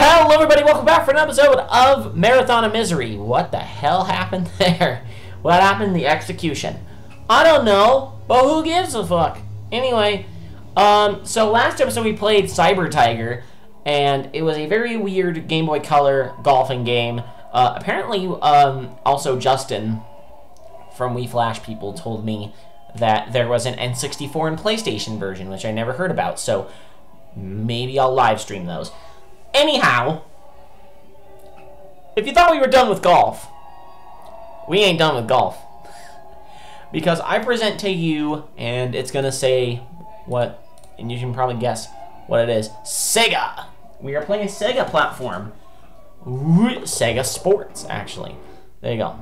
Hello, everybody. Welcome back for an episode of Marathon of Misery. What the hell happened there? What happened in the execution? I don't know, but who gives a fuck? Anyway, um, so last episode we played Cyber Tiger, and it was a very weird Game Boy Color golfing game. Uh, apparently, um, also Justin from We Flash people told me that there was an N64 and PlayStation version, which I never heard about. So maybe I'll live stream those. Anyhow, if you thought we were done with golf, we ain't done with golf. Because I present to you, and it's gonna say what, and you can probably guess what it is. Sega! We are playing a Sega platform. Sega Sports, actually. There you go.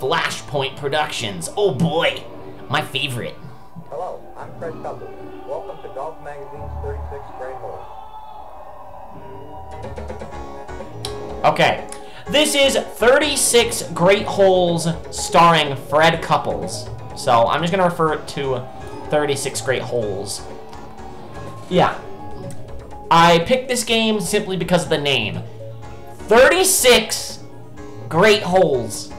Flashpoint Productions. Oh boy, my favorite. Hello, I'm Fred Couples. Okay. This is 36 Great Holes starring Fred Couples. So I'm just going to refer it to 36 Great Holes. Yeah. I picked this game simply because of the name. 36 Great Holes.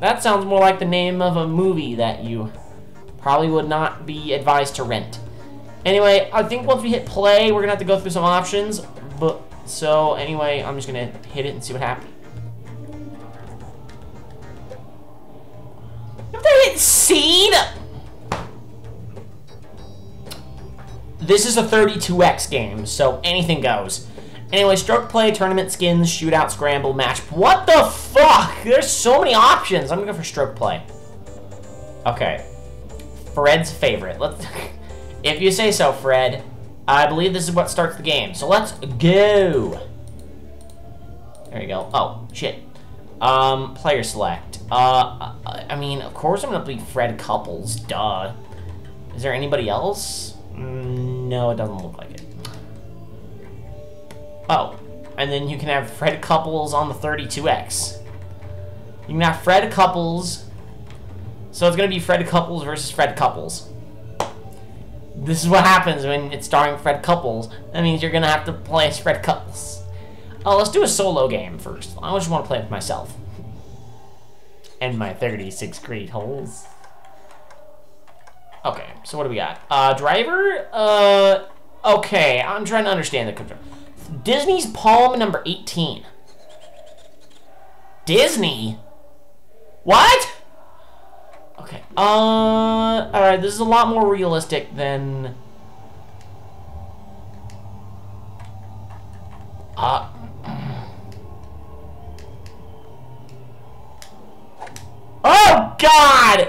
That sounds more like the name of a movie that you probably would not be advised to rent. Anyway, I think once we hit play, we're gonna have to go through some options. But so anyway, I'm just gonna hit it and see what happens. If they hit seed. This is a 32x game, so anything goes. Anyway, stroke play, tournament skins, shootout, scramble, match. What the fuck? There's so many options. I'm gonna go for stroke play. Okay. Fred's favorite. Let's. if you say so, Fred. I believe this is what starts the game. So let's go. There you go. Oh, shit. Um, player select. Uh, I mean, of course I'm gonna be Fred Couples. Duh. Is there anybody else? Mm, no, it doesn't look like it. Oh, and then you can have Fred Couples on the 32X. You can have Fred Couples. So it's gonna be Fred Couples versus Fred Couples. This is what happens when it's starring Fred Couples. That means you're gonna have to play as Fred Couples. Oh, let's do a solo game first. I just want to play with myself. And my 36 great holes. Okay, so what do we got? Uh, driver? Uh, okay, I'm trying to understand the control. Disney's Palm number 18. Disney? What? Okay. Uh, alright, this is a lot more realistic than... Uh... Oh, God!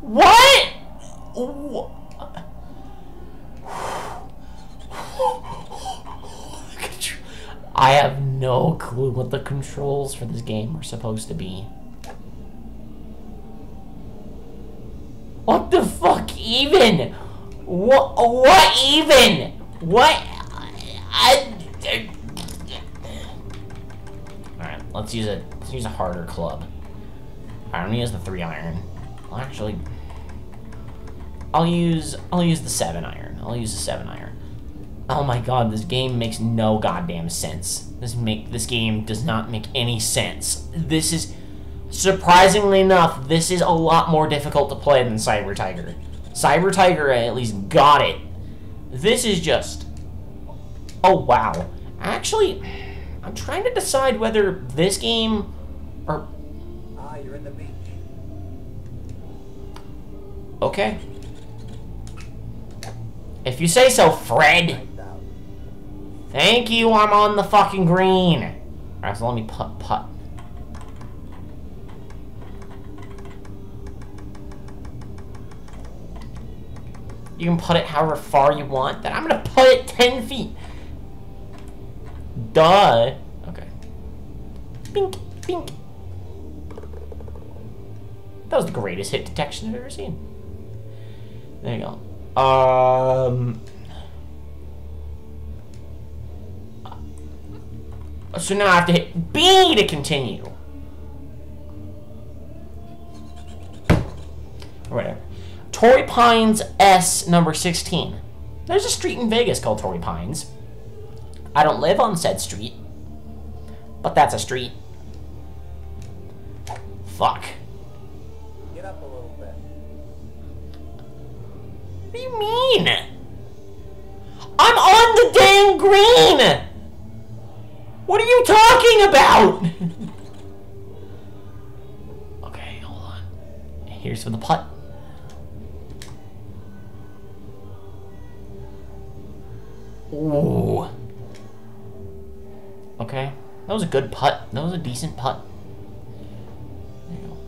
What? I have no clue what the controls for this game are supposed to be. What the fuck even? What, what even? What? I, I, Alright, let's use a let's use a harder club. I'm gonna use the three iron. Well, actually, I'll use I'll use the seven iron. I'll use the seven iron. Oh my god, this game makes no goddamn sense. This make this game does not make any sense. This is surprisingly enough, this is a lot more difficult to play than Cyber Tiger. Cyber Tiger at least got it. This is just Oh wow. Actually, I'm trying to decide whether this game or Ah, you're in the beach. Okay. If you say so, Fred. Thank you, I'm on the fucking green. Alright, so let me putt putt. You can put it however far you want. Then I'm gonna put it 10 feet. Duh. Okay. Bink, bink. That was the greatest hit detection I've ever seen. There you go. Um. So now I have to hit B to continue. Whatever. Torrey Pines S number 16. There's a street in Vegas called Torrey Pines. I don't live on said street, but that's a street. Fuck. Get up a little bit. What do you mean? I'm on the dang green! What are you talking about? okay, hold on. Here's for the putt. Ooh. Okay. That was a good putt. That was a decent putt. There you go.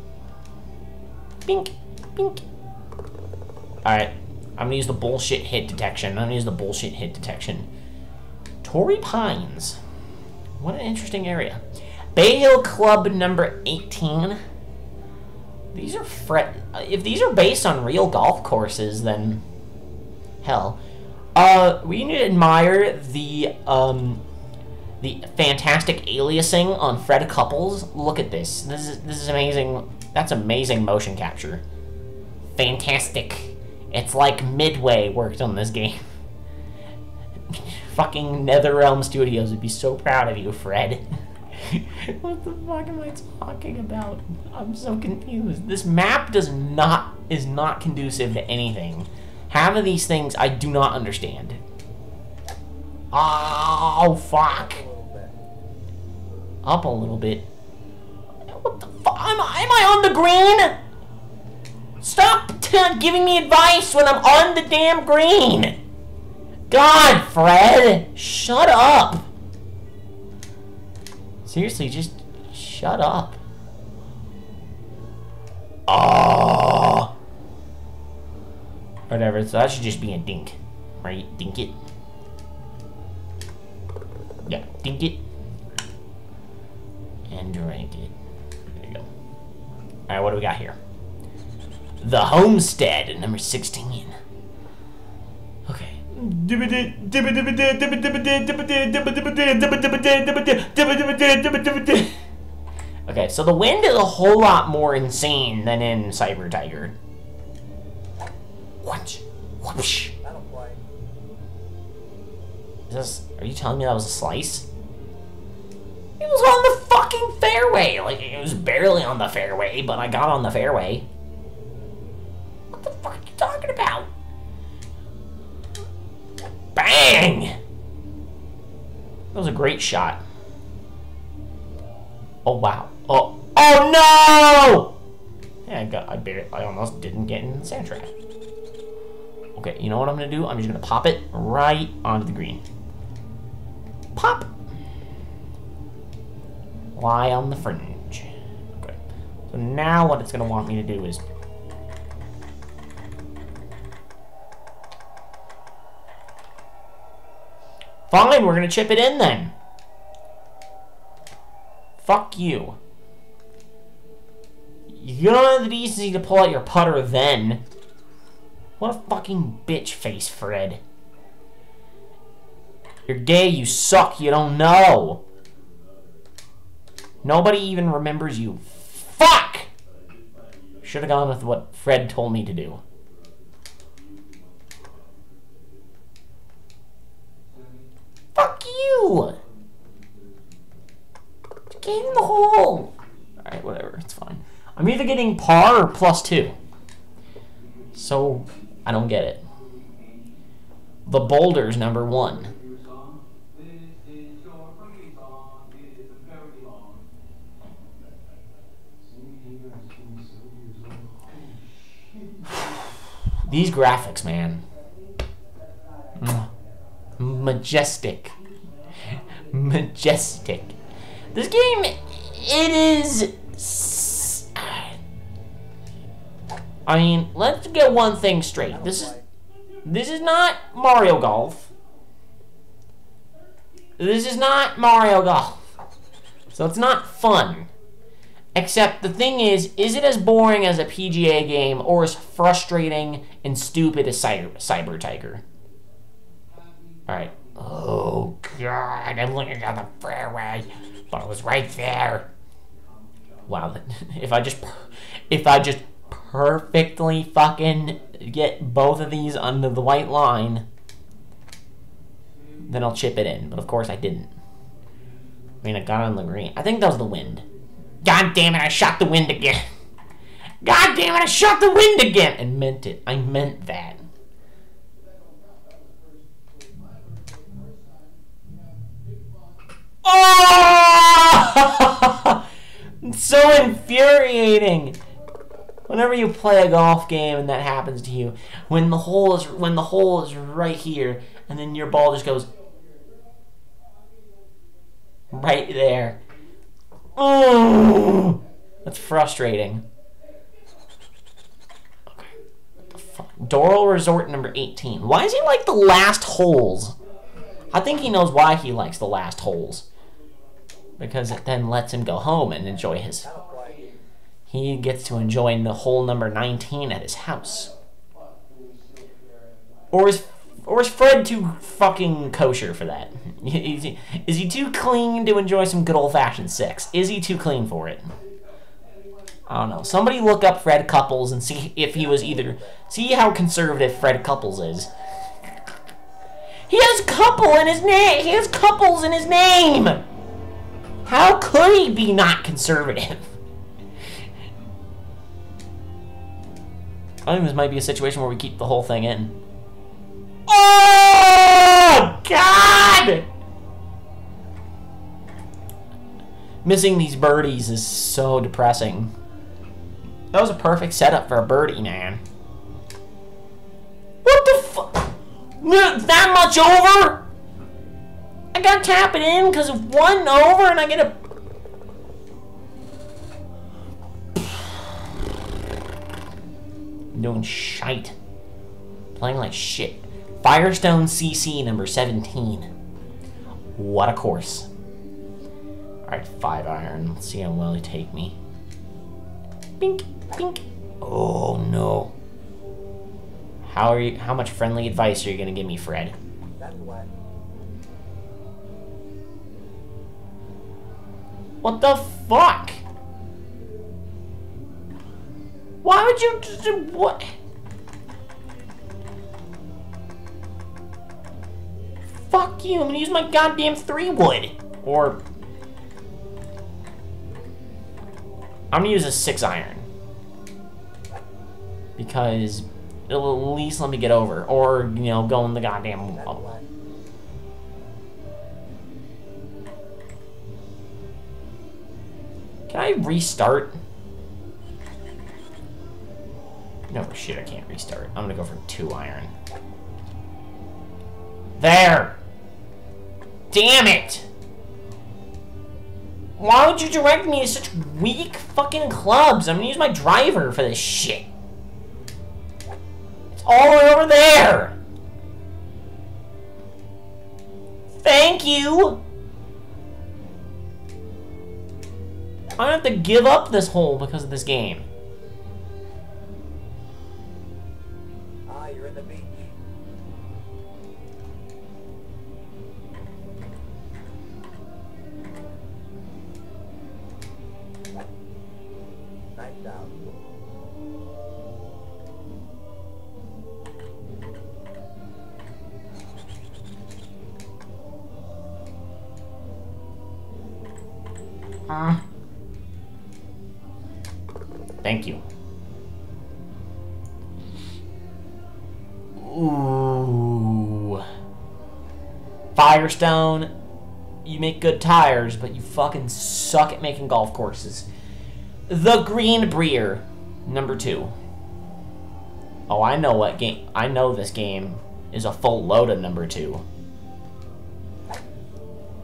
Bink. Bink. Alright. I'm gonna use the bullshit hit detection. I'm gonna use the bullshit hit detection. Torrey Pines. What an interesting area. Bay Hill Club number 18. These are fret. If these are based on real golf courses, then hell. Uh, we need to admire the um, the fantastic aliasing on Fred Couples. Look at this. This is this is amazing. That's amazing motion capture. Fantastic. It's like Midway worked on this game. Fucking NetherRealm Studios would be so proud of you, Fred. what the fuck am I talking about? I'm so confused. This map does not is not conducive to anything. Half of these things I do not understand. Oh fuck! A little bit. Up a little bit. What the fuck? Am, I- am I on the green? Stop giving me advice when I'm on the damn green. God, Fred, shut up. Seriously, just shut up. Oh. Whatever, so that should just be a dink. Right? Dink it. Yeah, dink it. And drink it. There you go. Alright, what do we got here? The Homestead, number 16. Okay. So the wind is a whole lot more insane than in Cyber Tiger. Whoosh, whoosh. Is this, are you telling me that was a slice? It was on the fucking fairway. Like, it was barely on the fairway, but I got on the fairway. What the fuck are you talking about? Bang! That was a great shot. Oh, wow. Oh, oh no! Yeah, I got, I barely, I almost didn't get in the sand trap. Okay, you know what I'm gonna do? I'm just gonna pop it right onto the green. Pop! Lie on the fringe. Okay. So now what it's gonna want me to do is Fine, we're gonna chip it in then. Fuck you. You don't have the decency to pull out your putter then. What a fucking bitch face, Fred. You're gay, you suck, you don't know. Nobody even remembers you. Fuck! Should have gone with what Fred told me to do. You! Get in the hole! Alright, whatever, it's fine. I'm either getting par or plus two. So, I don't get it. The Boulder's number one. These graphics, man. Mm. Majestic. Majestic. This game, it is. I mean, let's get one thing straight. This is this is not Mario Golf. This is not Mario Golf. So it's not fun. Except the thing is, is it as boring as a PGA game or as frustrating and stupid as Cyber, Cyber Tiger? Alright. Oh god, I'm looking down the fairway, but I was right there. Wow, if I just if I just perfectly fucking get both of these under the white line, then I'll chip it in. But of course I didn't. I mean, I got on the green. I think that was the wind. God damn it, I shot the wind again. God damn it, I shot the wind again! And meant it. I meant that. Oh! So infuriating. Whenever you play a golf game and that happens to you, when the hole is when the hole is right here, and then your ball just goes right there. Oh, that's frustrating. Doral Resort number 18. Why is he like the last holes? I think he knows why he likes the last holes. Because it then lets him go home and enjoy his. He gets to enjoy the whole number 19 at his house. Or is or is Fred too fucking kosher for that? Is he, is he too clean to enjoy some good old fashioned sex? Is he too clean for it? I don't know. Somebody look up Fred Couples and see if he was either. See how conservative Fred Couples is. He has couple in his name. He has couples in his name. How could he be not conservative? I think this might be a situation where we keep the whole thing in. Oh, God! Missing these birdies is so depressing. That was a perfect setup for a birdie, man. What the fuck? That much over? I gotta tap it in because of one over and I get a... I'm doing shite. Playing like shit. Firestone CC number 17. What a course. Alright, five iron. Let's see how well he take me. Bink, bink. Oh no. How are you how much friendly advice are you gonna give me, Fred? That's. What the fuck? Why would you do what? Fuck you, I'm gonna use my goddamn three wood. Or I'm gonna use a six iron. Because it'll at least let me get over. Or, you know, go in the goddamn That's Can I restart? No, shit, I can't restart. I'm gonna go for two iron. There! Damn it! Why would you direct me to such weak fucking clubs? I'm gonna use my driver for this shit. It's all the way over there! Thank you! I'm gonna have to give up this hole because of this game. Firestone, you make good tires, but you fucking suck at making golf courses. The Greenbrier, number two. Oh, I know what game. I know this game is a full load of number two.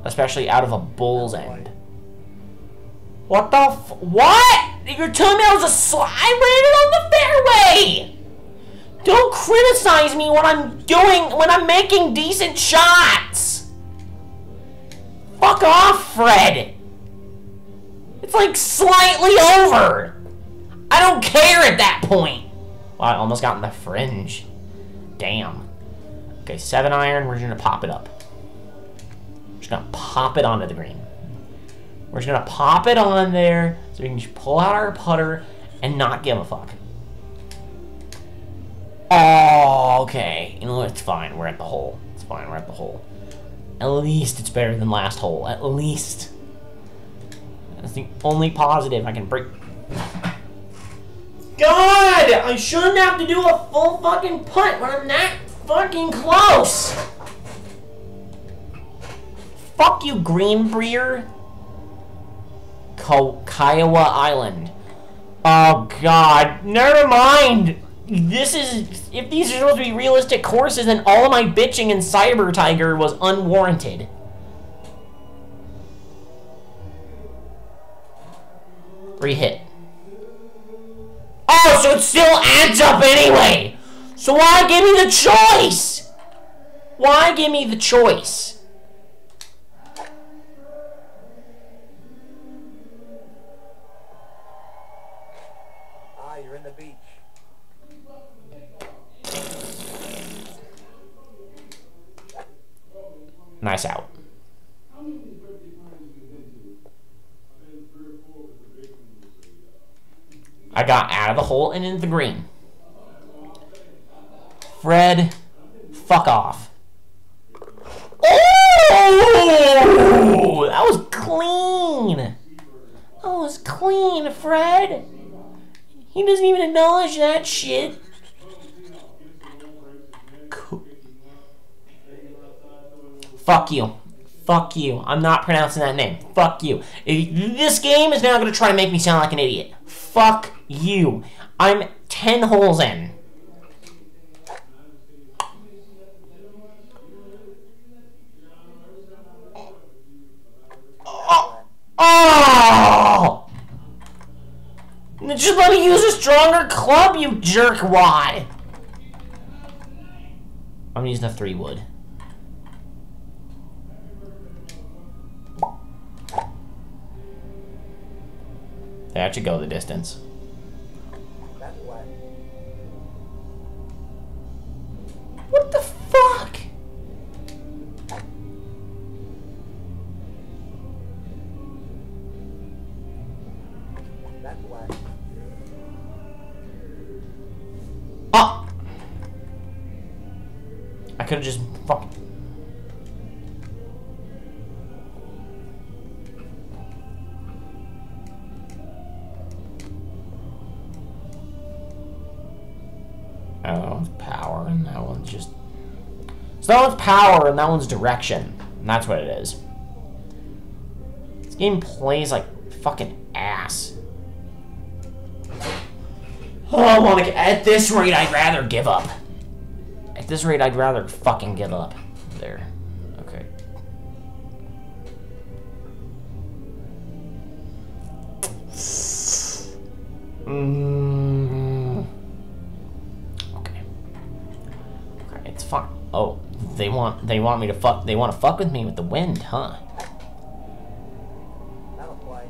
Especially out of a bull's end. What the f- What? You're telling me I was a sl- I landed on the fairway! Don't criticize me when I'm doing- when I'm making decent shots! Fuck off, Fred! It's like slightly over! I don't care at that point! I almost got in the fringe. Damn. Okay, seven iron, we're just gonna pop it up. We're Just gonna pop it onto the green. We're just gonna pop it on there so we can just pull out our putter and not give a fuck. Oh, okay. You know? It's fine. We're at the hole. It's fine. We're at the hole. At least it's better than last hole. At least. That's the only positive I can break. God! I shouldn't have to do a full fucking putt when I'm that fucking close! Fuck you, Greenbrier. Ko Kiowa Island. Oh god, never mind! This is... If these are supposed to be realistic courses, then all of my bitching in Cyber Tiger was unwarranted. Rehit. Oh, so it still adds up anyway! So why give me the choice? Why give me the choice? Nice out. I got out of the hole and into the green. Fred, fuck off. Oh! That was clean. That was clean, Fred. He doesn't even acknowledge that shit. Fuck you. Fuck you. I'm not pronouncing that name. Fuck you. This game is now going to try to make me sound like an idiot. Fuck you. I'm 10 holes in. Oh! oh! Just let me use a stronger club, you jerk wad. I'm using a three wood. That should go the distance. What the fuck? Oh! I could have just fuck. That one's power, and that one's direction. And that's what it is. This game plays like fucking ass. Oh, Monica, at this rate, I'd rather give up. At this rate, I'd rather fucking give up. There. Okay. Mm. Okay. Okay, it's fine. Oh, they want they want me to fuck they want to fuck with me with the wind, huh? That'll play.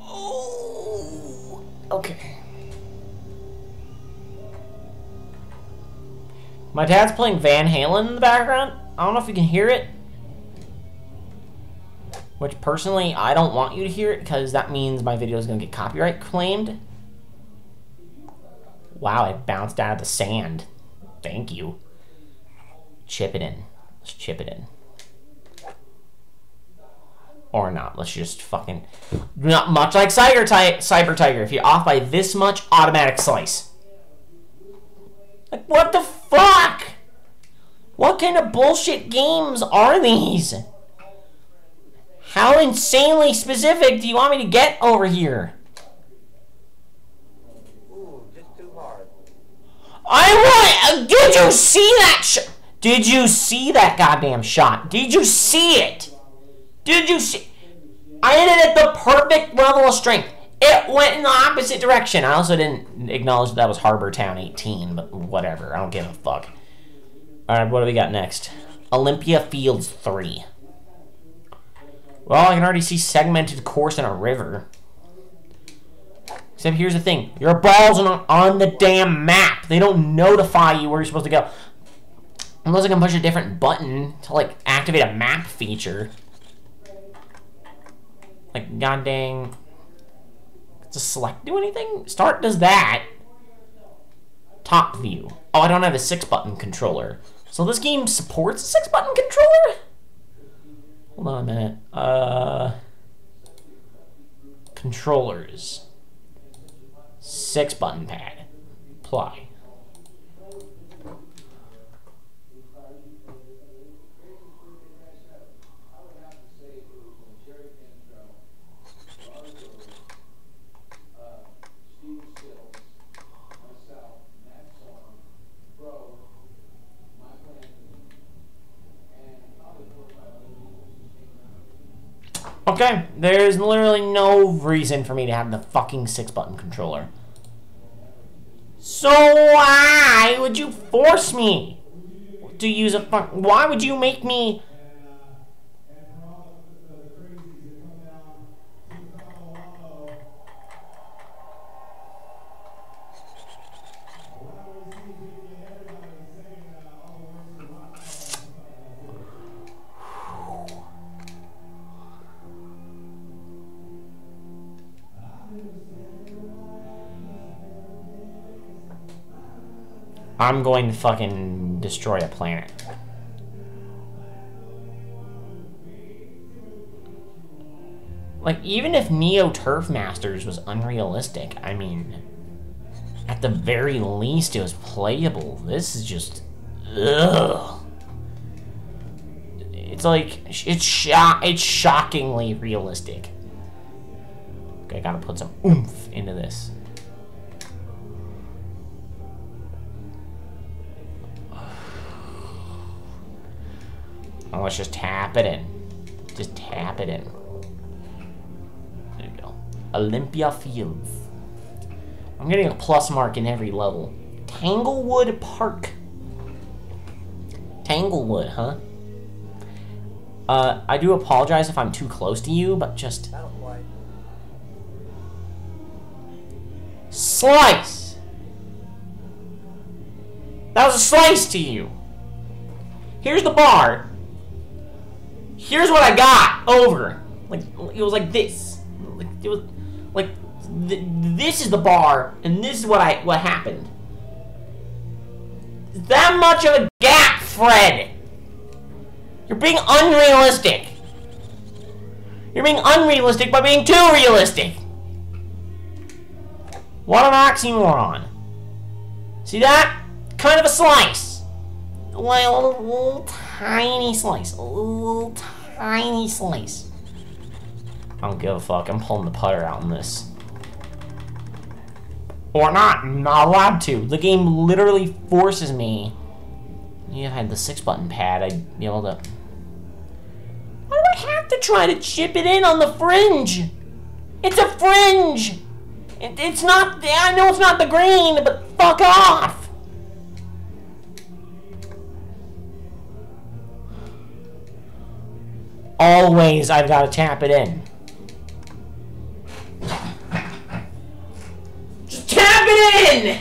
Oh. Okay. My dad's playing Van Halen in the background. I don't know if you can hear it. Which personally, I don't want you to hear it because that means my video is going to get copyright claimed. Wow, it bounced out of the sand. Thank you. Chip it in. Let's chip it in. Or not. Let's just fucking. Not much like Cyber, Ti- Cyber Tiger. If you're off by this much, automatic slice. Like, what the fuck? What kind of bullshit games are these? How insanely specific do you want me to get over here? Ooh, just too hard. I want. Did you see that shot? Did you see that goddamn shot? Did you see it? Did you see? I hit it at the perfect level of strength. It went in the opposite direction. I also didn't acknowledge that, that was Harbor Town 18, but whatever. I don't give a fuck. All right, what do we got next? Olympia Fields 3. Well, I can already see segmented course in a river. Except here's the thing. Your balls are not on the damn map. They don't notify you where you're supposed to go. Unless I can push a different button to, like, activate a map feature. Like, god dang. Does select do anything? Start does that. top view. Oh, I don't have a six button controller. So this game supports a six button controller? Hold on a minute. Uh, controllers. Six button pad. Apply. Okay, there's literally no reason for me to have the fucking six button controller. So why would you force me to use a fuck? Why would you make me? I'm going to fucking destroy a planet. Like, even if Neo Turf Masters was unrealistic, I mean, at the very least, it was playable. This is just, ugh. It's like it's sho it's shockingly realistic. Okay, I gotta put some oomph into this. Let's just tap it in. Just tap it in. There you go. Olympia Fields. I'm getting a plus mark in every level. Tanglewood Park. Tanglewood, huh? Uh, I do apologize if I'm too close to you, but just... Slice! That was a slice to you! Here's the bar. Here's what I got over. Like, it was like this. Like, it was... Like, th this is the bar, and this is what I... What happened. That much of a gap, Fred! You're being unrealistic. You're being unrealistic by being too realistic. What an oxymoron. See that? Kind of a slice. Like a little, little tiny slice. A little tiny slice. I don't give a fuck. I'm pulling the putter out in this. Or not. I'm not allowed to. The game literally forces me. You had the six button pad, I'd be able to... Why do I have to try to chip it in on the fringe? It's a fringe! It, it's not, I know it's not the green, but fuck off! Always I've got to tap it in. Just tap it in!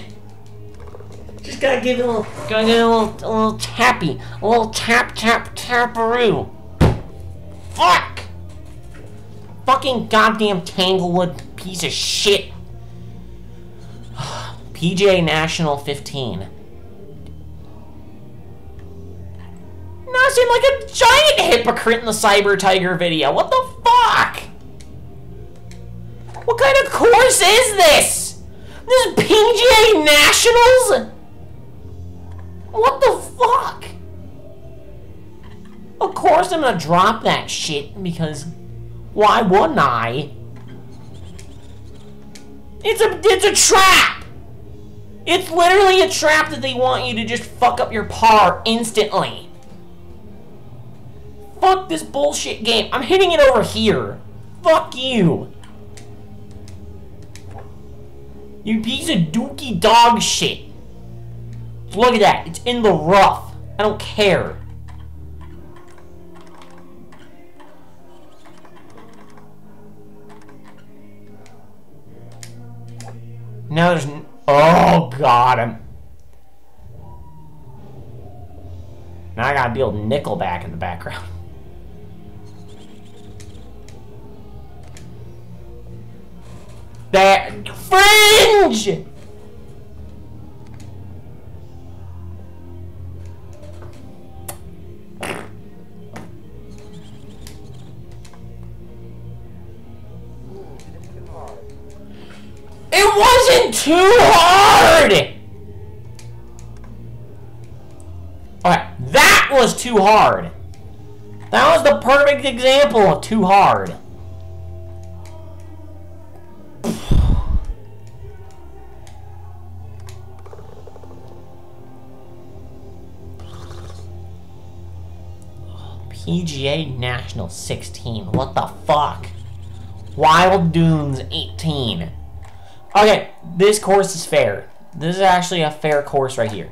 Just gotta give it a little, gotta give it a little, a little tappy, a little tap, tap, taparoo. Fuck! Fucking goddamn Tanglewood piece of shit. PGA National 15. I seem like a giant hypocrite in the Cyber Tiger video. What the fuck? What kind of course is this? This is PGA Nationals? What the fuck? Of course I'm gonna drop that shit because why wouldn't I? It's a it's a trap. It's literally a trap that they want you to just fuck up your par instantly. Fuck this bullshit game. I'm hitting it over here. Fuck you. You piece of dookie dog shit. Look at that. It's in the rough. I don't care. Now there's... Oh, God. I'm... Now I gotta deal Nickelback in the background. That fringe! It wasn't too hard! Alright, that was too hard. That was the perfect example of too hard. PGA National 16. What the fuck? Wild Dunes 18. Okay, this course is fair. This is actually a fair course right here.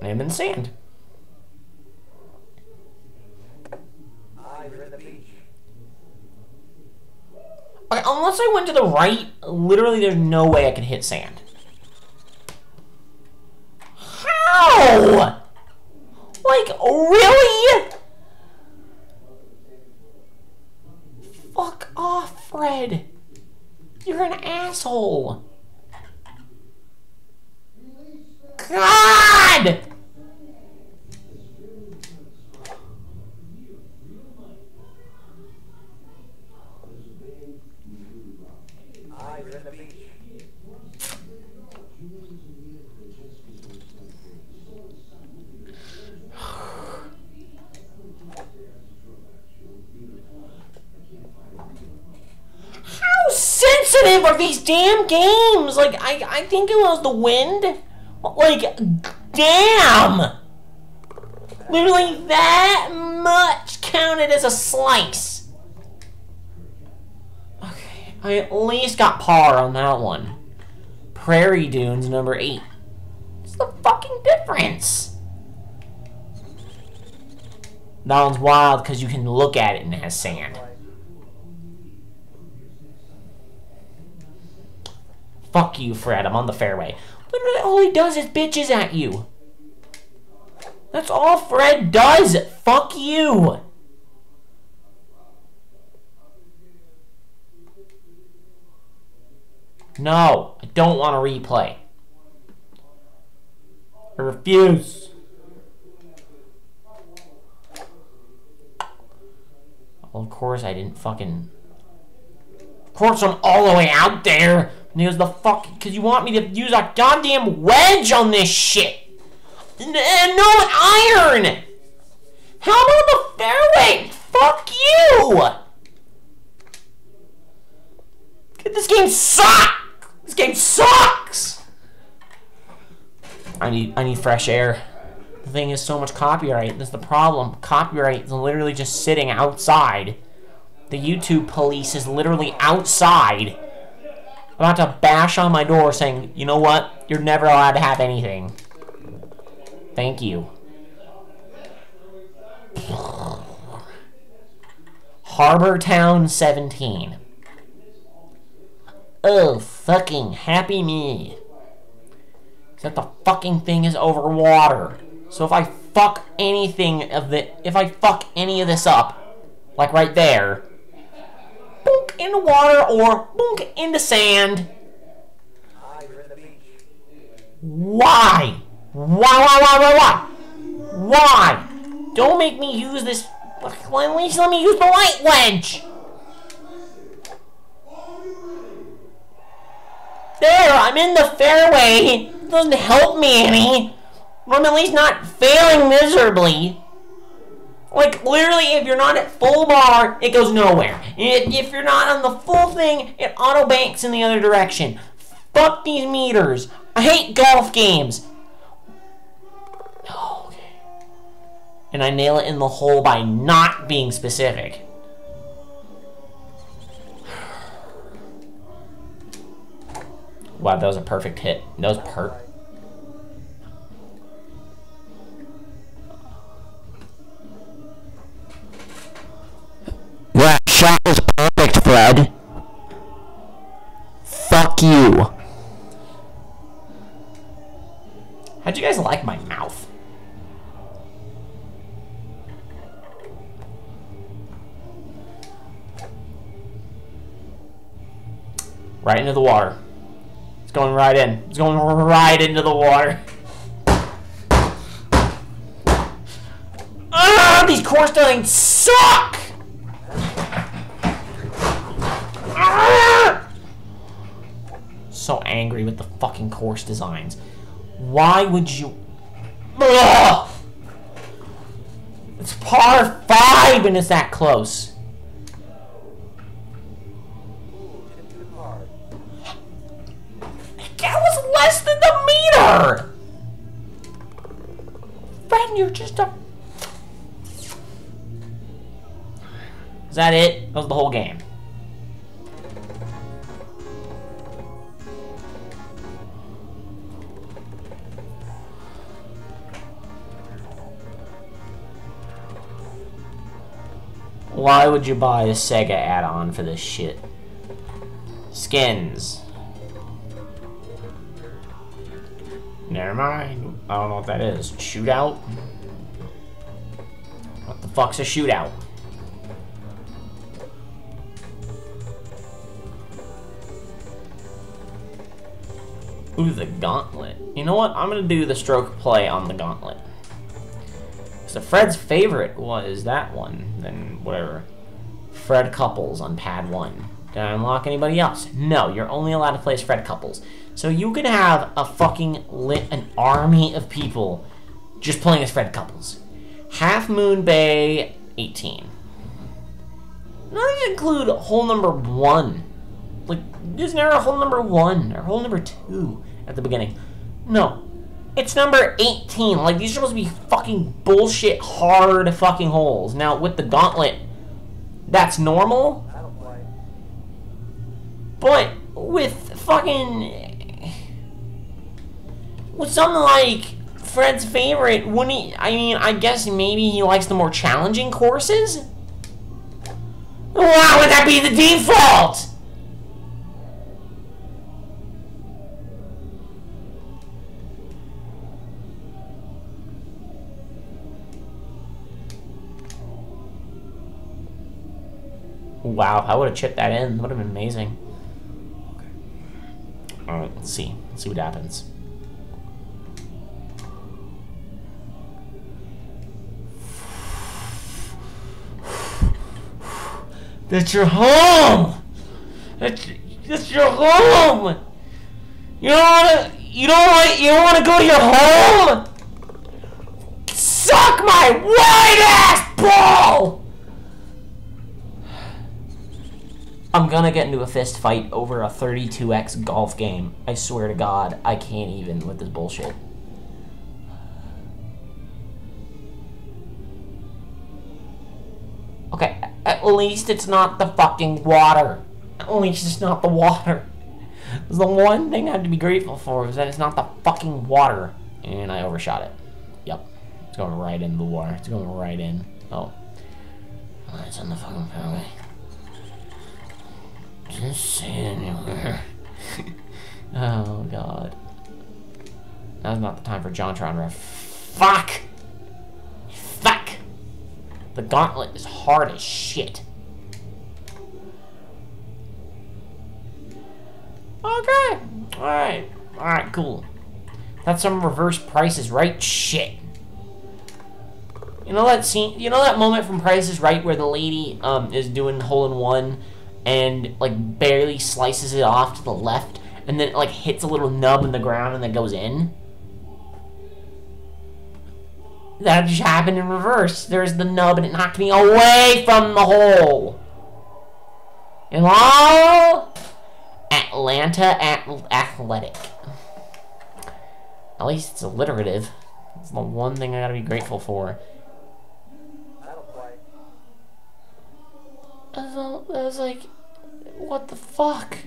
Name in sand. Okay, unless I went to the right, literally there's no way I could hit sand. How? Like, really? Fuck off, Fred. You're an asshole. God! Eyes are in the beach. How sensitive are these damn games? Like, I, I think it was the wind. Like, damn! Literally that much counted as a slice. Okay, I at least got par on that one. Prairie Dunes number eight. What's the fucking difference? That one's wild because you can look at it and it has sand. Fuck you, Fred. I'm on the fairway. Literally, all he does is bitches at you. That's all Fred does. Fuck you. No, I don't want to replay. I refuse. Well, of course I didn't fucking. Of course I'm all the way out there. And he goes, the fuck, because you want me to use a goddamn wedge on this shit. N- and no iron. How about the fairway? Fuck you. This game sucks. This game sucks. I need, I need fresh air. The thing is so much copyright. That's the problem. Copyright is literally just sitting outside. The YouTube police is literally outside. About to bash on my door saying, you know what? You're never allowed to have anything. Thank you. Harbor Town 17. Oh, fucking happy me. That the fucking thing is over water. So if I fuck anything of the, if I fuck any of this up, like right there, in the water or boonk in the sand. Why? Why, why, why, why, why? Why? Don't make me use this. At least let me use the light wedge. There, I'm in the fairway. It doesn't help me any. I'm at least not failing miserably. Like, literally, if you're not at full bar, it goes nowhere. If, you're not on the full thing, it auto banks in the other direction. Fuck these meters. I hate golf games. Okay. And I nail it in the hole by not being specific. Wow, that was a perfect hit. That was per. Shot was perfect, Fred. Fuck you. How'd you guys like my mouth? Right into the water. It's going right in. It's going right into the water. Ah, these course things suck! So angry with the fucking course designs. Why would you... Ugh! It's par 5 and it's that close. That was less than the meter! Ben, you're just a... Is that it? That was the whole game. Why would you buy a Sega add-on for this shit? Skins. Never mind. I don't know what that is. Shootout? What the fuck's a shootout? Ooh, the gauntlet. You know what? I'm gonna do the stroke play on the gauntlet. So Fred's favorite was that one, then whatever. Fred Couples on pad one. Did I unlock anybody else? No, you're only allowed to play as Fred Couples. So you can have a fucking lit an army of people just playing as Fred Couples. Half Moon Bay 18. Not even include hole number one. Like, isn't there a hole number one or hole number two at the beginning? No. It's number 18. Like, these are supposed to be fucking bullshit hard fucking holes. Now, with the gauntlet, that's normal. But with fucking with something like Fred's favorite, wouldn't he? I mean, I guess maybe he likes the more challenging courses. Why would that be the default? Wow, I would have chipped that in. That would have been amazing. Alright, let's see. Let's see what happens. That's your home! That's, that's your home! You don't wanna you don't want you don't wanna go to your home? Suck my white ass ball! I'm gonna get into a fist fight over a 32x golf game. I swear to God, I can't even with this bullshit. Okay, at least it's not the fucking water. At least it's not the water. The one thing I have to be grateful for is that it's not the fucking water. And I overshot it. Yep. It's going right into the water. It's going right in. Oh. Oh, It's on the fucking fairway. Just anywhere. oh god. Now's not the time for JonTron ref. Fuck! Fuck! The gauntlet is hard as shit. Okay. Alright. Alright, cool. That's some reverse prices right shit. You know that scene you know that moment from Price is Right where the lady um is doing hole in one and like barely slices it off to the left and then it like hits a little nub in the ground and then goes in? That just happened in reverse. There's the nub and it knocked me away from the hole. And all Atlanta at Athletic. At least it's alliterative. It's the one thing I gotta be grateful for. I was, I was like, what the fuck?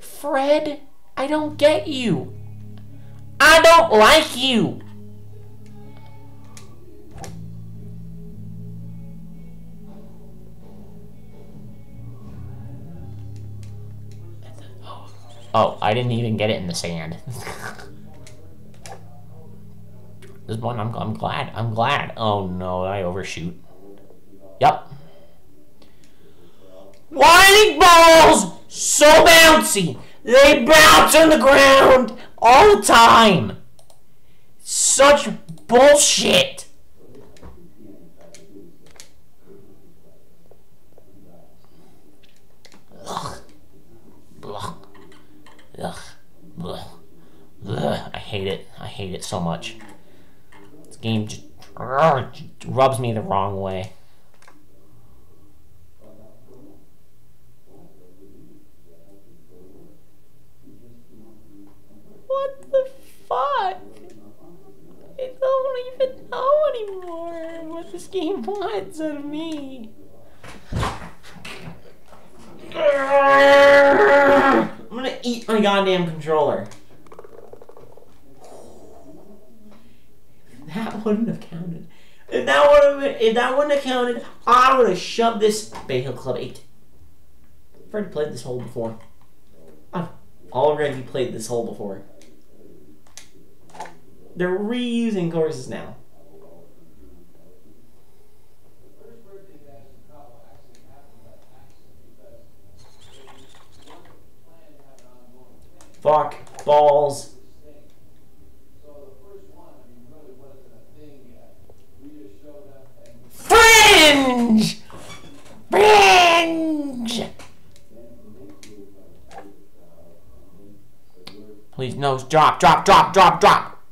Fred, I don't get you. I don't like you. Oh, I didn't even get it in the sand. this one, I'm, I'm glad. I'm glad. Oh no, I overshoot. Yep. Why are these balls so bouncy? They bounce on the ground all the time. Such bullshit. Ugh. Ugh. Ugh. Ugh. Ugh. I hate it. I hate it so much. This game just rubs me the wrong way. What the fuck? I don't even know anymore what this game wants of me. I'm gonna eat my goddamn controller. That wouldn't have counted. If that would have if that wouldn't have counted, I would have shoved this Bay Hill Club 8. I've already played this hole before. I've already played this hole before. They're reusing courses now. Fuck. Balls. Fringe! Fringe! Please, no, drop, drop, drop, drop, drop!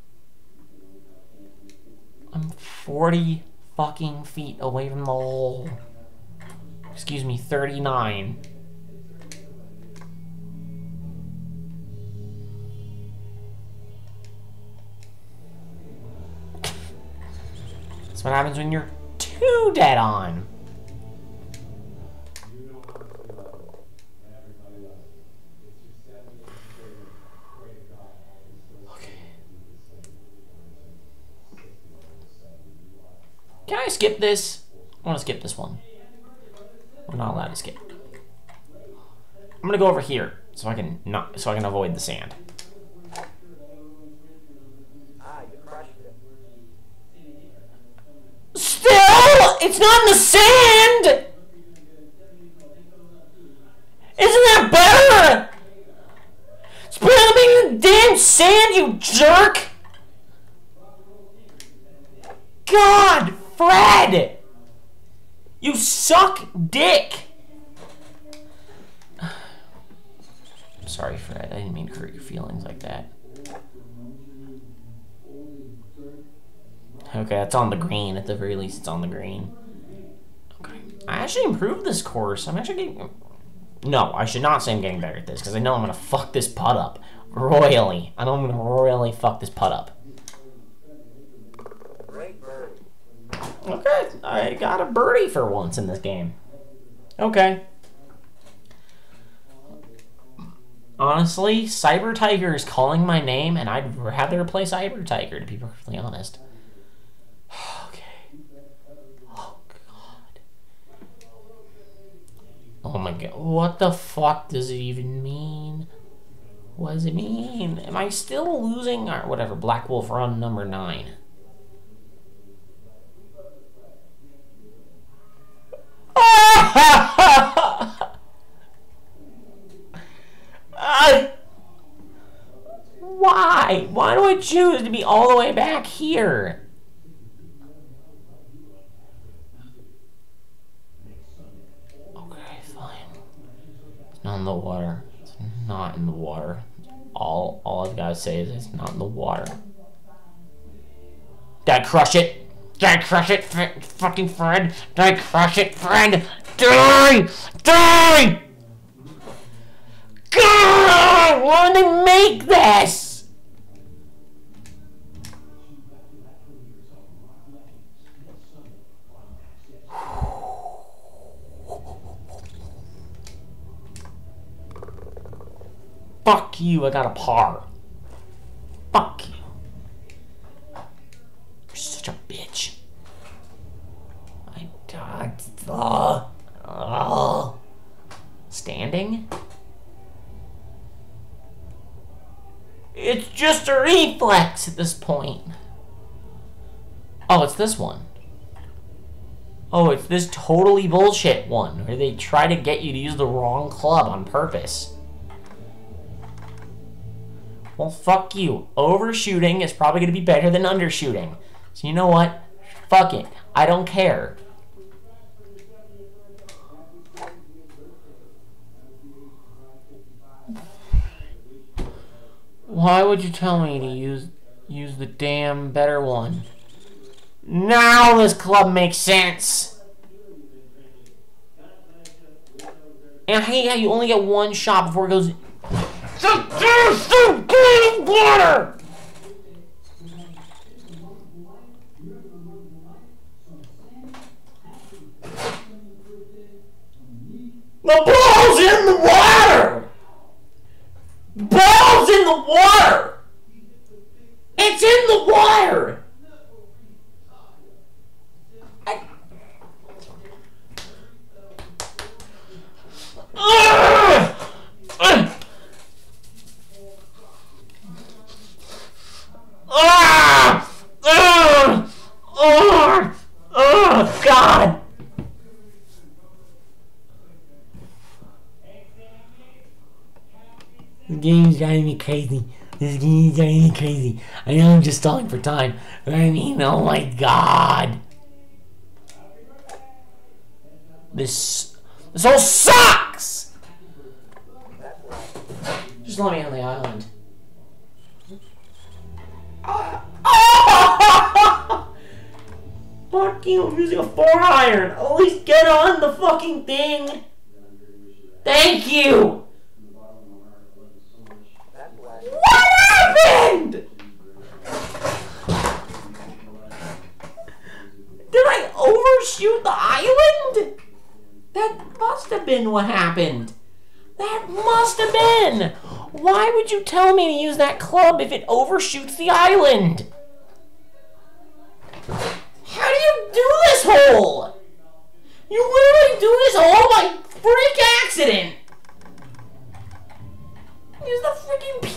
I'm 40 fucking feet away from the hole. Excuse me, 39. What happens when you're too dead on. Can I skip this? I want to skip this one. I'm not allowed to skip. I'm gonna go over here so I can not so I can avoid the sand. Ah, you crushed it. Still, it's not in the sand. Isn't that better? It's better than the damn sand, you jerk. God, Fred, you suck dick. Sorry, Fred. I didn't mean to hurt your feelings like that. Okay, it's on the green. At the very least, it's on the green. Okay. I actually improved this course. I'm actually getting... No, I should not say I'm getting better at this, because I know I'm going to fuck this putt up. Royally. I know I'm going to royally fuck this putt up. Okay, I got a birdie for once in this game. Okay. Honestly, Cyber Tiger is calling my name, and I'd rather play Cyber Tiger, to be perfectly honest. Okay. Oh, God. Oh, my God. What the fuck does it even mean? What does it mean? Am I still losing? Or whatever, Black Wolf Run number nine. I- why? Why do I choose to be all the way back here? Okay, fine. It's not in the water. It's not in the water. All all I've got to say is it's not in the water. Did I crush it? Did I crush it, fucking friend? Did I crush it, friend? Die! Die! God! Why did they make this? You, I got a par. Fuck you. You're such a bitch. I died. Uh, uh, standing? It's just a reflex at this point. Oh, it's this one. Oh, it's this totally bullshit one where they try to get you to use the wrong club on purpose. Well, fuck you. Overshooting is probably going to be better than undershooting. So you know what? Fuck it. I don't care. Why would you tell me to use use the damn better one? Now this club makes sense. And hate how you only get one shot before it goes. Water. The ball's in the water. Ball's in the water. It's in the water. I... Ugh! Ugh! Ah! Ugh! Ugh! Ugh! God! This game's driving me crazy. This driving me crazy. I know I'm just stalling for time, but I mean, oh my god! This this all sucks. Just let me on the island. Fuck you! I'm using a four iron. At least get on the fucking thing. Thank you. That's why. What happened? Did I overshoot the island? That must have been what happened. That must have been. Why would you tell me to use that club if it overshoots the island? How do you do this hole? You literally do this hole by freak accident. Use the freaking P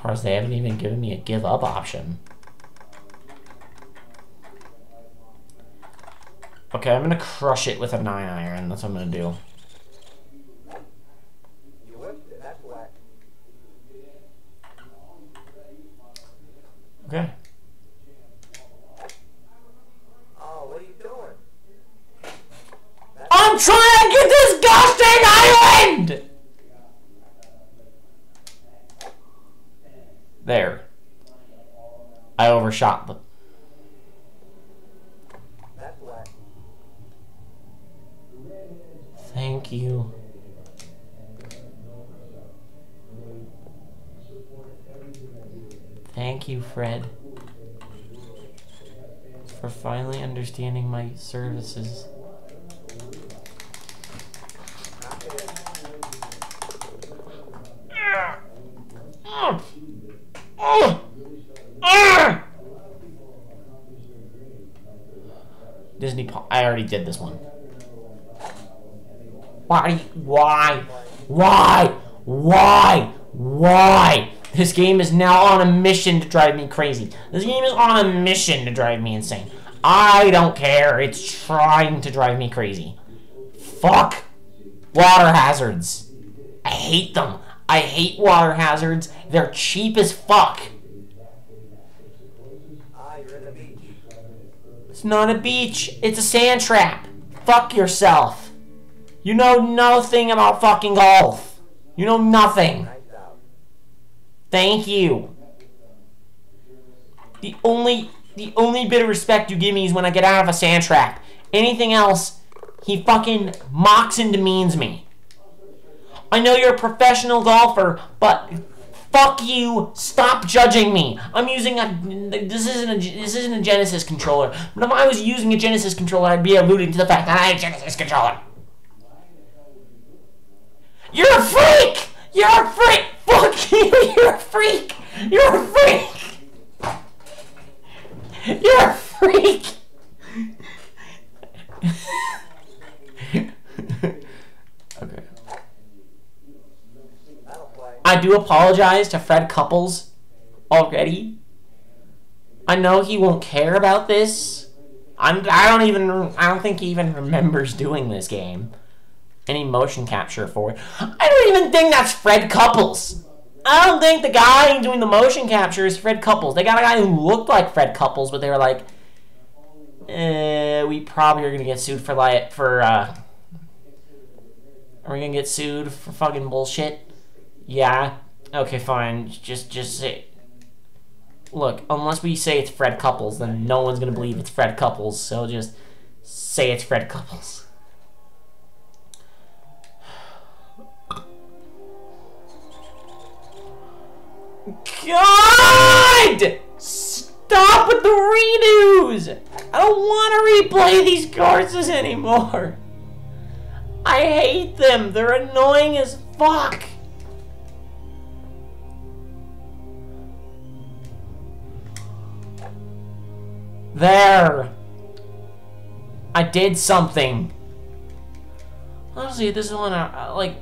surprised they haven't even given me a give up option. Okay, I'm gonna crush it with a 9 iron. That's what I'm gonna do. Okay. Oh, what are you doing? I'm trying to get this gosh dang island! There. I overshot the. That's why. Thank you. Thank you, Fred, for finally understanding my services. Knock it in. Disney. Po- I already did this one. Why? Why? Why? Why? Why? This game is now on a mission to drive me crazy. This game is on a mission to drive me insane. I don't care. It's trying to drive me crazy. Fuck water hazards. I hate them. I hate water hazards. They're cheap as fuck. Ah, you're in the beach. It's not a beach. It's a sand trap. Fuck yourself. You know nothing about fucking golf. You know nothing. Thank you. The only the only bit of respect you give me is when I get out of a sand trap. Anything else, he fucking mocks and demeans me. I know you're a professional golfer, but fuck you. Stop judging me. I'm using a this isn't a this isn't a Genesis controller. But if I was using a Genesis controller, I'd be alluding to the fact that I have a Genesis controller. You're a freak! You're a freak! Fuck you! You're a freak! You're a freak! You're a freak! okay. That'll play. I do apologize to Fred Couples already. I know he won't care about this. I'm, I don't even. I don't think he even remembers doing this game. Any motion capture for it. I don't even think that's Fred Couples. I don't think the guy doing the motion capture is Fred Couples. They got a guy who looked like Fred Couples, but they were like, eh, we probably are gonna get sued for like for. uh... Are we gonna get sued for fucking bullshit? Yeah. Okay, fine. Just just say. Look, unless we say it's Fred Couples, then no one's gonna believe it's Fred Couples. So just say it's Fred Couples. God! Stop with the redos! I don't want to replay these courses anymore. I hate them. They're annoying as fuck. There. I did something. Honestly, this is one I, like.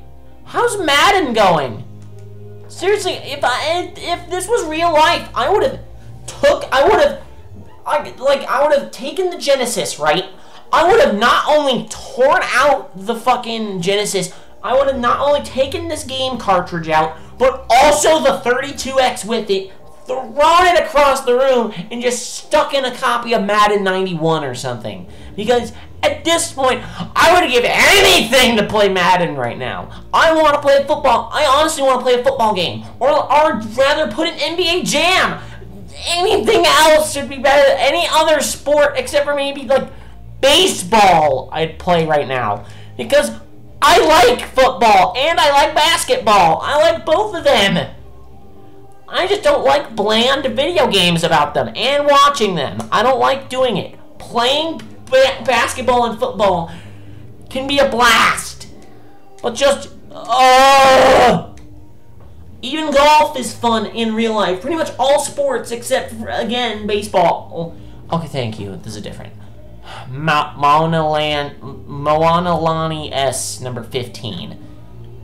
How's Madden going? Seriously, if I if this was real life, I would have took I would have I, like I would have taken the Genesis, right? I would have not only torn out the fucking Genesis, I would have not only taken this game cartridge out, but also the 32X with it, thrown it across the room, and just stuck in a copy of Madden 91 or something. Because at this point, I would give anything to play Madden right now. I want to play football. I honestly want to play a football game. Or, or rather put an NBA Jam. Anything else should be better. Than any other sport except for maybe like baseball I'd play right now. Because I like football and I like basketball. I like both of them. I just don't like bland video games about them and watching them. I don't like doing it. Playing ba basketball and football can be a blast. But just, uh, even golf is fun in real life. Pretty much all sports except, for, again, baseball. Okay, thank you. This is different. Ma Mauna Moana S, number 15.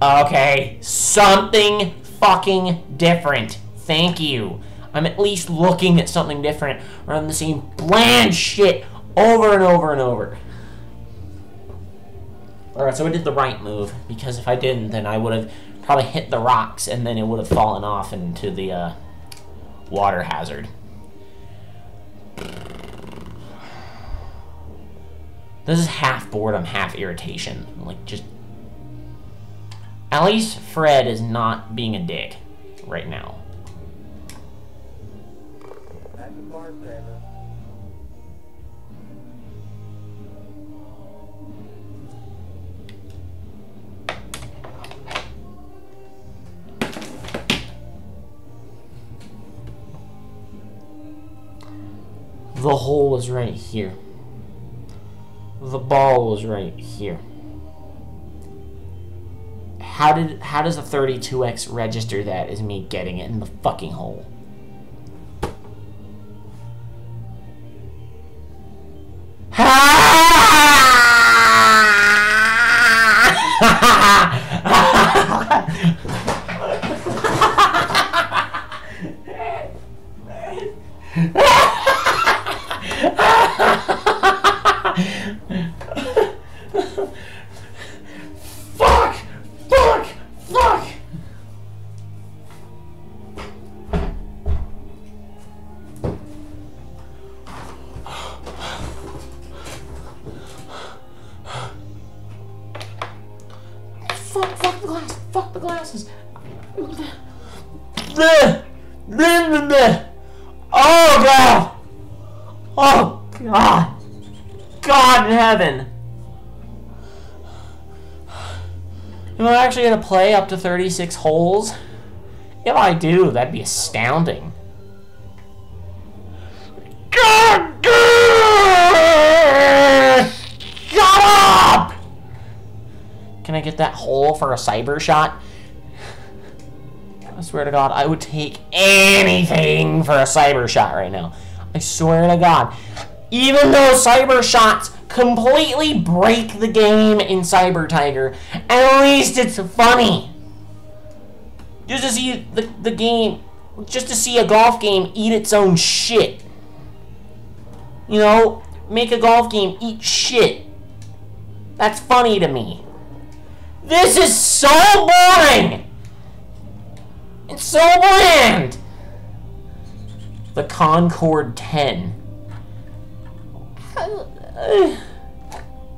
Okay, something fucking different. Thank you. I'm at least looking at something different rather than the same bland shit over and over and over. Alright, so I did the right move, because if I didn't, then I would have probably hit the rocks, and then it would have fallen off into the uh, water hazard. This is half boredom, half irritation. Like, just... At least Fred is not being a dick right now. The hole was right here. The ball was right here. How did how does a 32x register that as me getting it in the fucking hole? Fuck! Fuck, the glass. Fuck the glasses. Oh god. Oh god. God in heaven. Am I actually gonna play up to 36 holes? If I do, that'd be astounding. Can I get that hole for a cyber shot? I swear to God, I would take anything for a cyber shot right now. I swear to God. Even though cyber shots completely break the game in Cyber Tiger, at least it's funny. Just to see the, the game, just to see a golf game eat its own shit. You know, make a golf game eat shit. That's funny to me. This is so boring! It's so bland! The Concorde 10.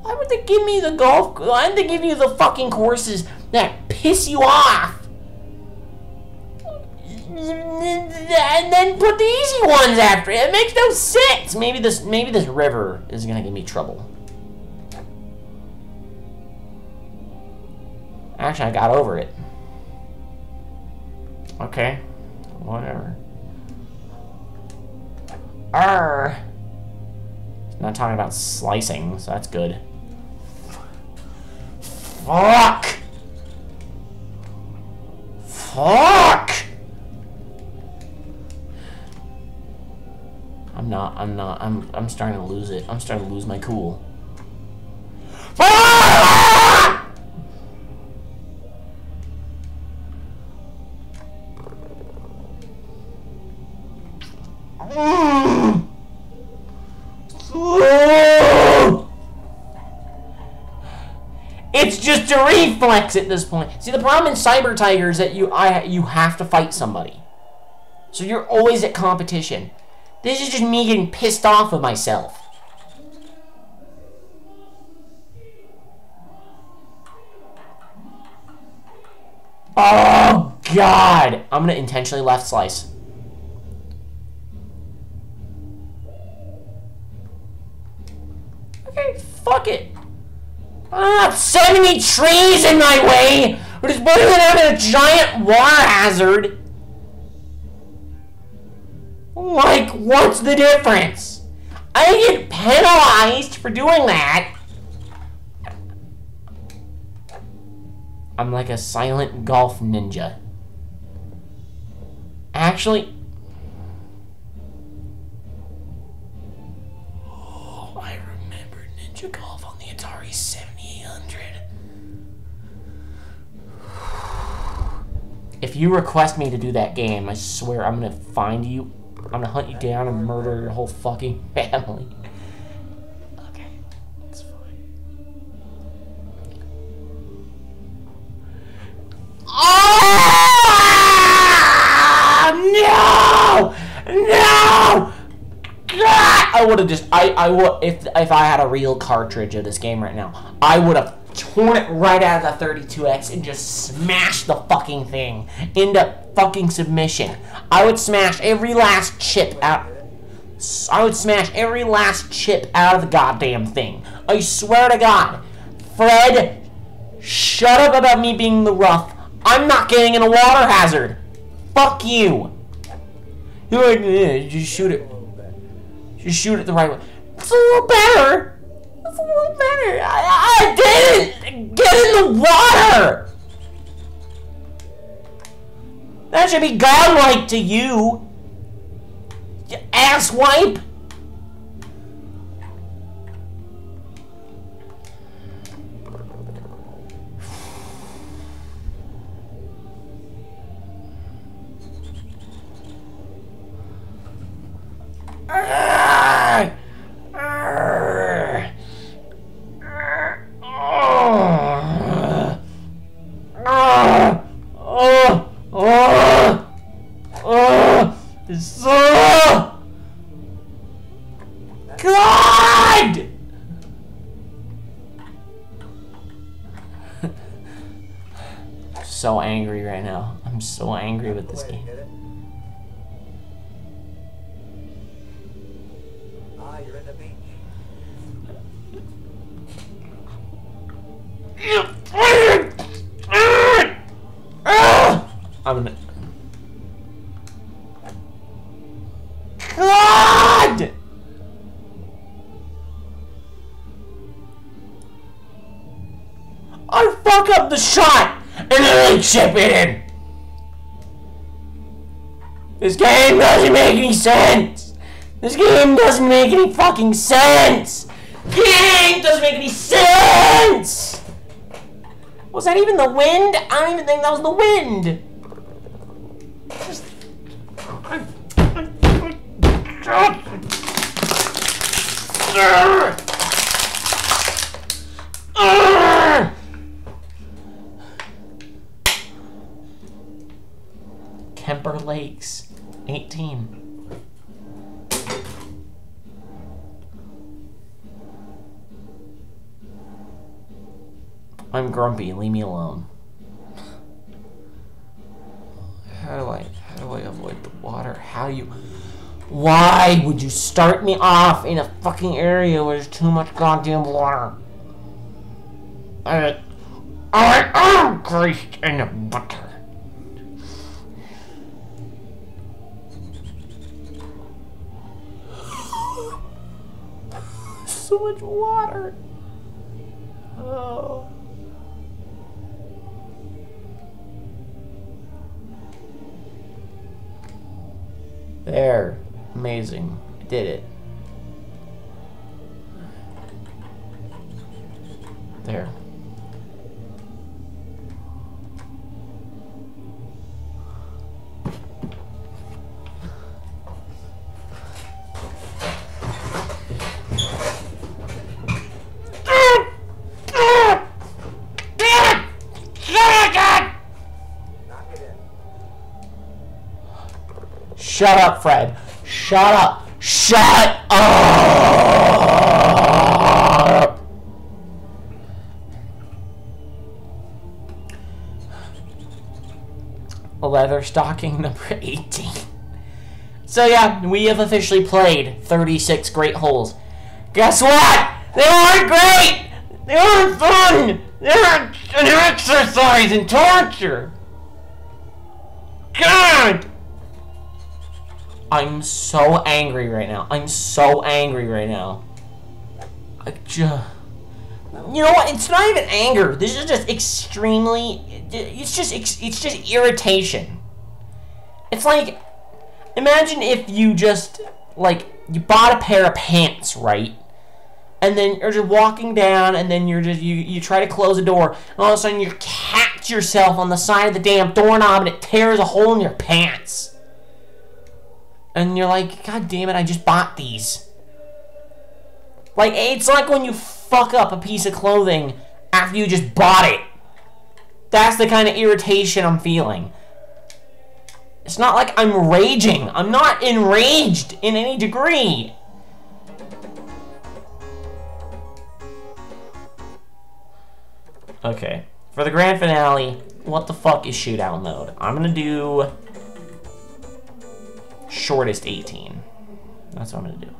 Why would they give me the golf? Why would they give you the fucking courses that piss you off? And then put the easy ones after it. It makes no sense. Maybe this maybe this river is gonna give me trouble. Actually, I got over it. Okay. Whatever. Arr. Not talking about slicing, so that's good. Fuck! Fuck! I'm not, I'm not, I'm, I'm starting to lose it. I'm starting to lose my cool. Fuck! It's just a reflex at this point. See, the problem in Cyber Tiger is that you I you have to fight somebody. So you're always at competition. This is just me getting pissed off of myself. Oh god! I'm gonna intentionally left slice. Okay, fuck it. Ah, so many trees in my way! But it's better than having a giant water hazard! Like, what's the difference? I get penalized for doing that! I'm like a silent golf ninja. Actually... remember Ninja Golf on the Atari 7800. If you request me to do that game, I swear I'm gonna find you, I'm gonna hunt you down and murder your whole fucking family. Okay, that's fine. Oh! No! No! I would have just I I would if if I had a real cartridge of this game right now, I would have torn it right out of the 32X and just smashed the fucking thing into fucking submission. I would smash every last chip out. I would smash every last chip out of the goddamn thing. I swear to God. Fred, shut up about me being the rough. I'm not getting in a water hazard. Fuck you. You're like, eh, just shoot it. Just shoot it the right way. It's a little better. It's a little better. I, I didn't get in the water. That should be godlike to you. You asswipe. This game doesn't make any sense. This game doesn't make any fucking sense. Game doesn't make any sense. Was that even the wind? I don't even think that was the wind. I'm grumpy. Leave me alone. How do I how do I avoid the water? How you Why would you start me off in a fucking area where there's too much goddamn water? I I am greased in butter. so much water. There. Amazing. I did it. There. Shut up, Fred. Shut up. Shut up. Leatherstocking number 18. So yeah, we have officially played 36 great holes. Guess what? They weren't great! They weren't fun! They were an exercise in torture! I'm so angry right now. I'm so angry right now. I just... You know what? It's not even anger. This is just extremely... It's just... It's just irritation. It's like... Imagine if you just... Like, you bought a pair of pants, right? And then you're just walking down, and then you're just... You, you try to close the door, and all of a sudden you catch yourself on the side of the damn doorknob, and it tears a hole in your pants and you're like, God damn it, I just bought these. Like, it's like when you fuck up a piece of clothing after you just bought it. That's the kind of irritation I'm feeling. It's not like I'm raging. I'm not enraged in any degree. Okay. For the grand finale, what the fuck is shootout mode? I'm gonna do shortest 18. That's what I'm gonna do.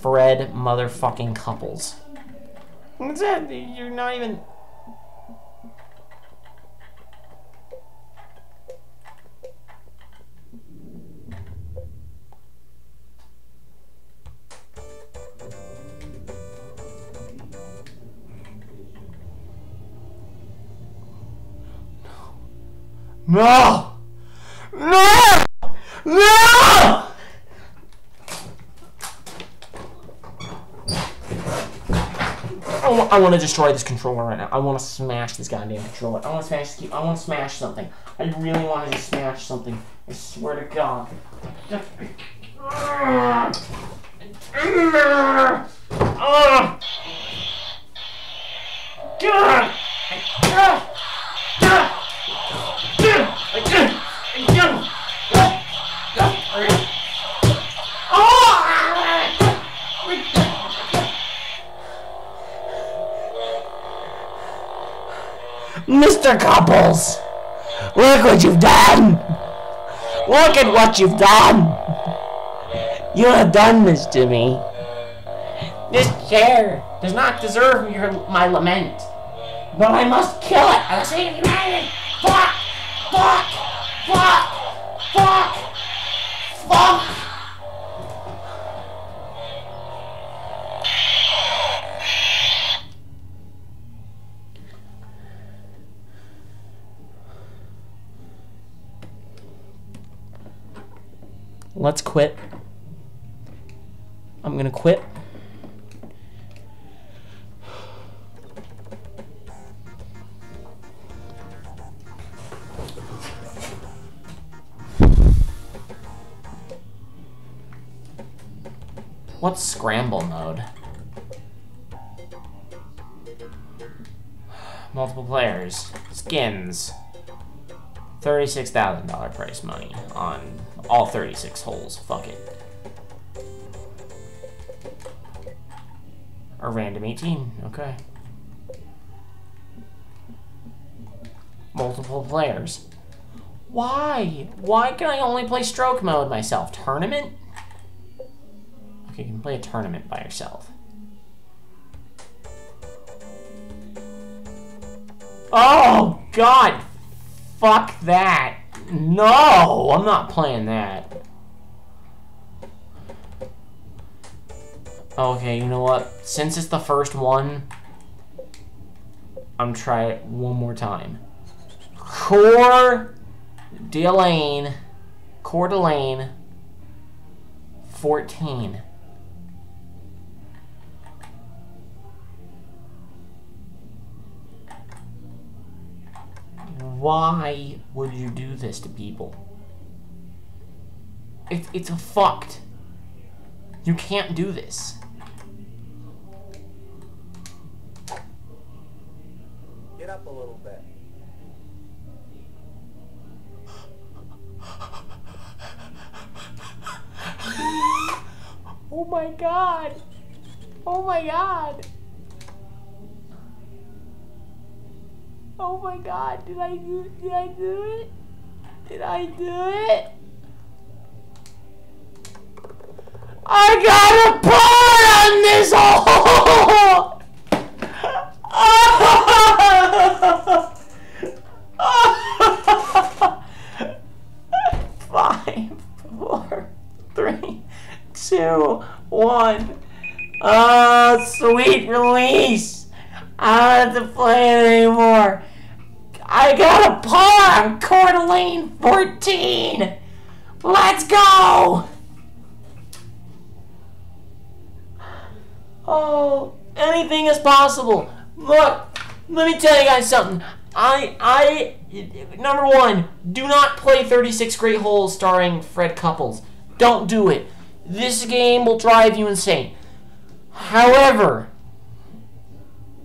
Fred motherfucking couples. What's that? You're not even. No! No! No! I want to destroy this controller right now. I want to smash this goddamn controller. I want to smash. this key- I want to smash something. I really want to just smash something. I swear to God. God. Mr. Couples! Look what you've done! Look at what you've done! You have done this to me. This chair does not deserve your, my lament. But I must kill it same time. Fuck! Fuck! Fuck! Fuck! Fuck! Let's quit. I'm gonna quit. Scramble mode? Multiple players. Skins. $36,000 price money on all 36 holes. Fuck it. Or random 18. Okay. Multiple players. Why? Why can I only play stroke mode myself? Tournament? You can play a tournament by yourself. Oh, God! Fuck that! No! I'm not playing that. Okay, you know what? Since it's the first one, I'm try it one more time. Coeur d'Alene, Coeur d'Alene, 14. Why would you do this to people? It, it's a fucked. You can't do this. Get up a little bit. Oh my god. Oh my god. Oh my god, did I do did I do it? Did I do it? I got a part on this hole! Five, four, three, two, one. Oh, sweet release. I don't have to play it anymore. I got a par on Coeur d'Alene 14. Let's go. Oh, anything is possible. Look, let me tell you guys something. I, I, number one, do not play 36 Great Holes starring Fred Couples. Don't do it. This game will drive you insane. However,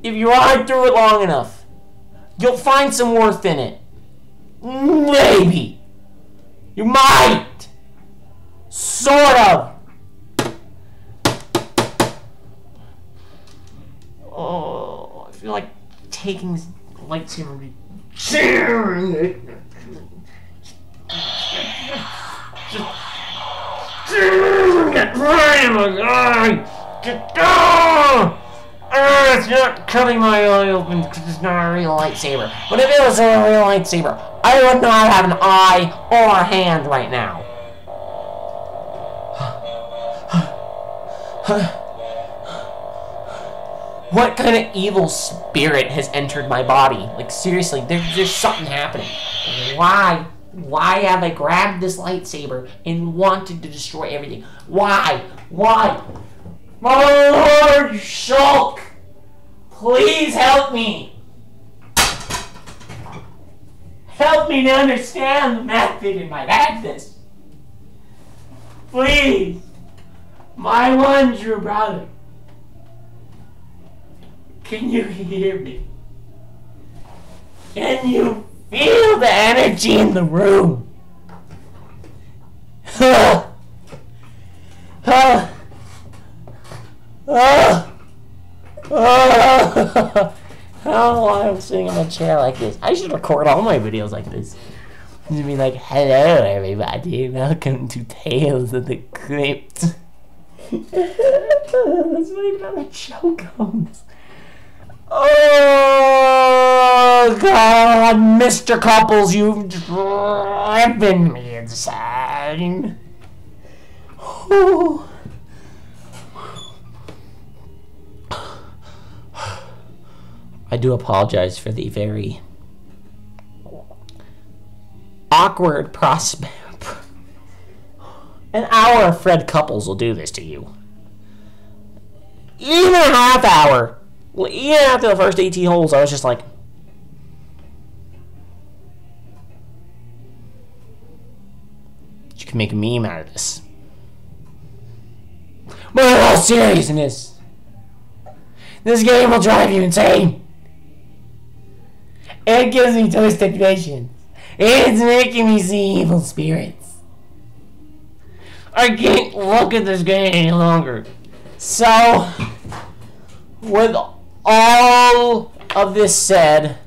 if you ride through it long enough, you'll find some worth in it. Maybe. You might. Sort of. Oh, I feel like taking this lightsaber and jamming it. Get right in my eye! Ah, it's not cutting my eye open because it's not a real lightsaber. But if it was a real lightsaber, I would not have an eye or a hand right now. What kind of evil spirit has entered my body? Like seriously, there, there's something happening. Why? Why have I grabbed this lightsaber and wanted to destroy everything? Why? Why? My Lord Shulk! Please help me! Help me to understand the method in my madness! Please! My one true brother! Can you hear me? Can you feel the energy in the room? Ah. Ah. Ah. Ah. I know why I'm sitting in a chair like this. I should record all my videos like this. Just be like, hello everybody, welcome to Tales of the Crypt. That's why another choke comes. Oh God, Mr. Couples, you've driven me insane. Oh. I do apologize for the very awkward prospect. An hour of Fred Couples will do this to you. Even a half hour. Well, even after the first 18 holes, I was just like, you can make a meme out of this. But in all seriousness, this game will drive you insane. It gives me twisted visions. It's making me see evil spirits. I can't look at this game any longer. So, with all of this said,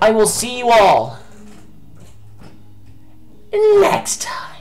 I will see you all next time.